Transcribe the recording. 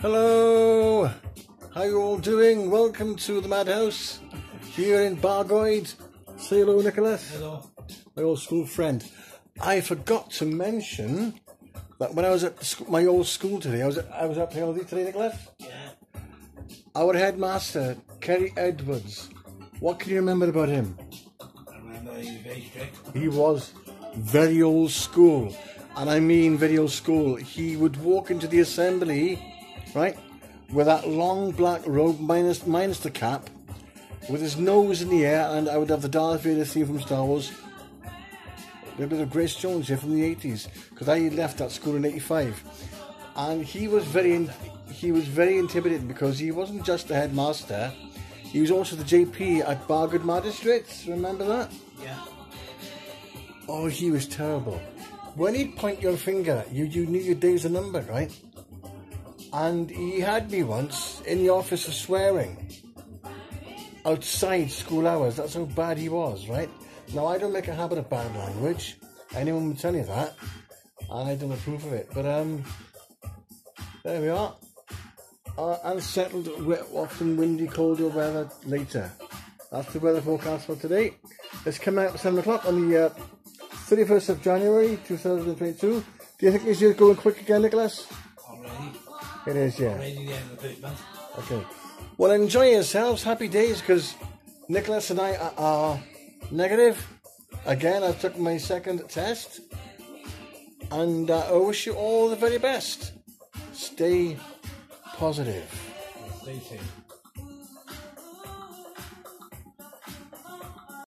Hello, how you all doing? Welcome to the Madhouse here in Bargoed. Say hello, Nicholas. Hello. My old school friend. I forgot to mention that when I was at sc- my old school today, I was at, I was with you today, Nicholas. Yeah. Our headmaster, Keri Edwards. What can you remember about him? I remember he was very strict. He was very old school, and I mean video school. He would walk into the assembly, right, with that long black robe minus minus the cap, with his nose in the air, and I would have the Darth Vader theme from Star Wars. A bit of Grace Jones here from the eighties, because I left that school in '85, and he was very in, he was very intimidating because he wasn't just the headmaster. He was also the JP at Bargoed Magistrates. Remember that? Yeah. Oh, he was terrible. When he'd point your finger, you, you knew your day's a number, right? And he had me once in the office of swearing outside school hours. That's how bad he was, right? Now, I don't make a habit of bad language. Anyone would tell you that. And I don't approve of it. But, um, there we are. Uh, unsettled, wet, often windy, colder weather later. That's the weather forecast for today. It's coming out at 7 o'clock on the uh, 31st of January 2022. Do you think this year's going quick again, Nicholas? Already. It is, yeah. Already the end of the month. Okay. Well, enjoy yourselves. Happy days because Nicholas and I are, are negative. Again, I took my second test. And uh, I wish you all the very best. Stay positive. Stay safe.